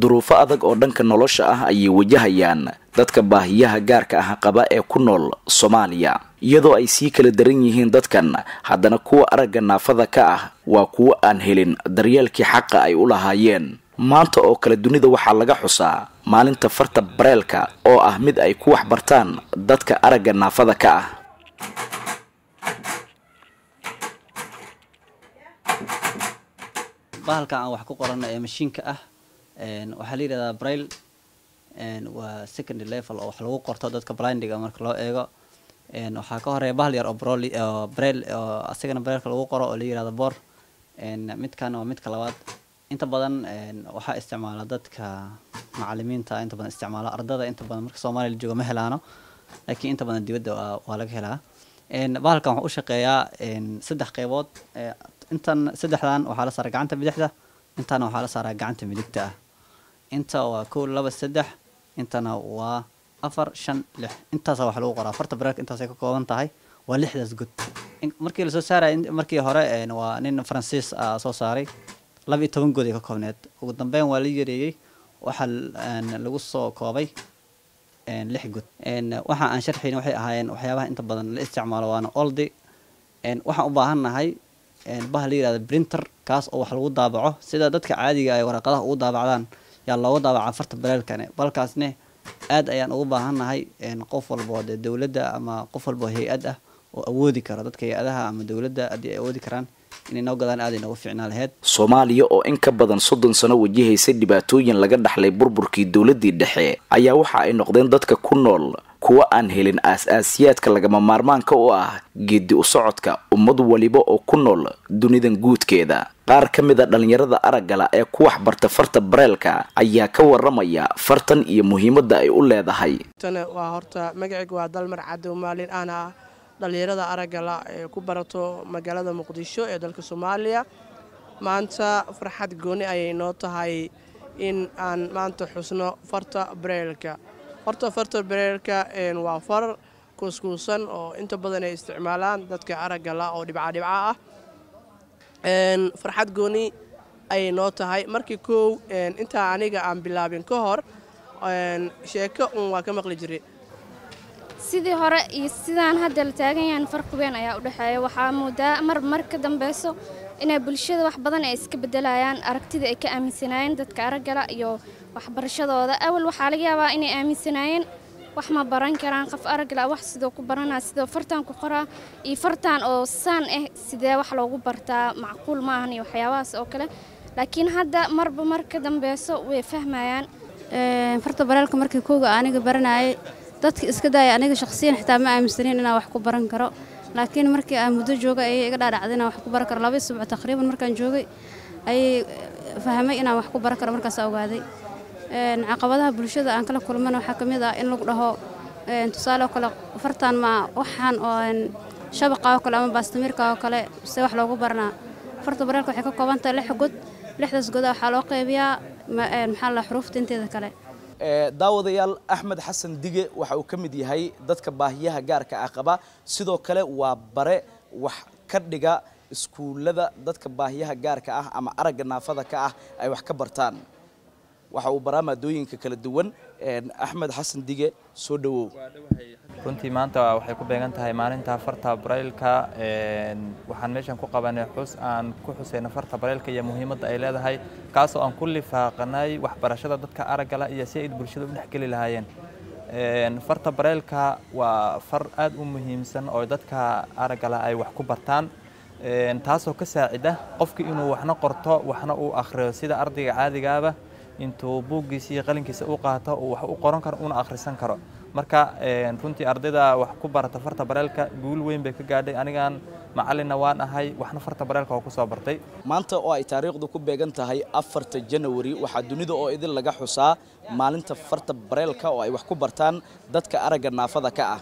duruufo adag oo dhanka nolosha ah ayay wajahayaan dadka baahiyaha gaarka ah qaba ee ku nool soomaaliya. Iyadoo ay sii kala daran yihiin dadkan haddana kuwa aragga naafada ka ah waa kuwo aan helin daryeelkii xaqa ay u lahaayeen. Maanta oo kale dunida waxaa laga xusaa maalinta farta bareelka oo ah mid ay ku waxbartaan dadka aragga naafada ka ah. Bahalkan aan wax ku qorano ee mashiinka ah waxaa la yidhahdaa brail waa secondary level oo wax lagu qorto dadka blindiga marka loo eego. Waxaa ka horreeya bahal yar oo brail oo asagana brailka lagu qoro oo la yihahdo bor. Midkan waa midka labaad. Inta badan waxaa isticmaala dadka macalimiinta inta badan isticmaala ardada inta badan marka soomaaliya la jooga ma helaano. Laakiin inta badan dibadda waa laga helaa. Bahalkan waxaa u shaqeeyaa saddex qeybood intan saddexdan waxaa la saaraa gacanta bidixda intana waxaa la saaraa gacanta midigta ah kow laba saddex intana waa afar shan lix intaasa wax lagu qoraa afarta bareerka intaasay ka kooban tahay waa lixdaas god markii lasoo saaraya markii hore waa nin faransiis ah soo saaray laba iyo toban good ay ka koobneed ugu dambeyn waa la yareeyey waxaa lagu soo koobay lix god waxa aan sharxayn waxay ahaayeen waxyaabaha inta badan la isticmaalo waana oldi waxaan u baahannahay bahal la yihahda printer kaas oo wax lagu daabaco sida dadka caadiga ay waraqadaha ugu daabacdaan yaa looga daabacaa farta bareelkane balkaasne aad ayaan ugu baahannahay qof walbo dee dowladda ama qof walbo hay'ad ah oo awoodi karo dadka hay'adaha ama dowladda haddii ay awoodi karaan inay noo gadaan aaday noogu fiicnaa laheyd soomaaliya oo in ka badan soddon sano wajahaysa dhibaatooyin laga dhaxlay burburkii dowladdii dhexe ayaa waxa ay noqdeen dadka ku nool kuwa aan helin aas-aasiyaadka lagama maarmaanka u ah geedi u socodka ummad waliba oo ku nool dunidan guudkeeda. Qaar ka mid a dhallinyarada araggala ee ku waxbarta farta bareelka ayaa ka waramaya fartan iyo muhiimadda ay u leedahay. Waa horta magacayga waa dalmar cadow maalin ahna ah. Dhallinyarada araggala ee ku barato magaalada muqdisho ee dalka soomaaliya maanta farxad gooni ayay noo tahay in aan maanta xusno farta bareelka horta farta bareelka waa far kuuskuusan oo inta badan ay isticmaalaan dadka araggala oo dhibcadhibca ah. Farxad gooni ayay noo tahay. Markii kow intaa aniga aan bilaabin ka hor sheeko un waa ka maqli jiray. Sidii hore iyo sidaan hadda la taagan yahan farqi weyn ayaa u dhexeeya. Waxaa moodaa mar mar ka dambeyso inay bulshada wax badan ay iska bedelayaan aragtida ay ka aaminsanaayeen dadka araggala iyo waxbarashadooda. Awal waxaa laga yaabaa inay aaminsanaayeen wax ma baran karaan qof araggala wax sidoo ku baranaa sidoo fartaan ku qoraa iyo fartaan oo saan ah sidee wax loogu bartaa macquul maahan iyo waxyaabahaas oo kale. Laakiin hadda marba mar ka dambeyso way fahmayaan. Farta bareelka markii kooga aniga baranayay dadka iska daaya aniga shaqsiyan xitaa ma aaminsanin inaan wax ku baran karo. Laakiin markii aan muddo joogay ayay iga dhaadhacday inaan wax ku baran karo. Laba isbuuc taqriiban markaan joogay ayay fahmay inaan wax ku baran karo. Markaasa ogaaday caqabadaha bulshada aan kala kulmana waxaa ka mid ah in lagu dhaho tusaale kale fartaan ma waxaan oo shabaqa oo kale ama baastamirka oo kale se wax loogu baranaa farta bareelka waxay ka kooban tahay lix god lixdaas goda waxaa loo qaybiyaa maxaa la xuruufta inteeda kale. Daawadayaal axmed xasan dige waxa uu ka mid yahay dadka baahiyaha gaarka ah qaba sidoo kale waa bare wax ka dhiga iskuullada dadka baahiyaha gaarka ah ama aragga naafada ka ah ay wax ka bartaan waxa uu baraa maadooyinka kala duwan axmed xasan dige soo dhowow runtii maanta waxay ku beegan tahay maalinta farta baraylka waxaan meeshan ku qabanay xus aan ku xusayna farta baraylka iyo muhiimadda ay leedahay kaasoo aan ku lifaaqanay waxbarashada dadka araggala iyo si ay bulshada u dhexgeli lahaayeen. Farta baraylka waa far aad u muhiimsan oo dadka araggala ay wax ku bartaan. Taasoo ka saacida qofki inuu waxna qorto waxna uu akhriyo sida ardayga caadigaaba intuu buuggiisa iyo qalinkiisa u qaato uu wax u qoran karo una akhrisan karo. Marka runtii ardayda wax ku barata farta bareelka guul weyn bay ka gaadhay. Anigan macalinna waan ahay waxna farta bareelka oo ku soo bartay. Maanta oo ay taariikhdu ku beegan tahay afarta janawari waxaa dunida oo idin laga xusaa maalinta farta bareelka oo ay wax ku bartaan dadka aragga naafada ka ah.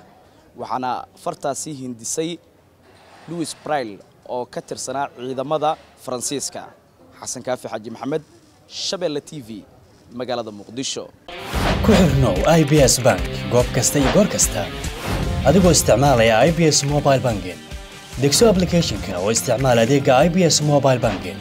Waxaana fartaasi hindisay louis brail oo ka tirsanaa ciidamada faransiiska. Xasan kaafi xaji maxamed v magaalada muqdisho ku xirnow i b s bank goob kasta iyo goor kasta adigoo isticmaalaya i b s mobile banking degso ablicathonka oo isticmaal adeega i b s mobile banking